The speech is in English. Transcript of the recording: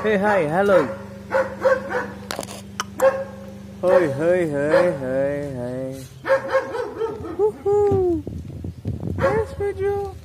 Hey, hi, hello. Hey, hey, hey, hey, hey. Woohoo! Yes, Pedro.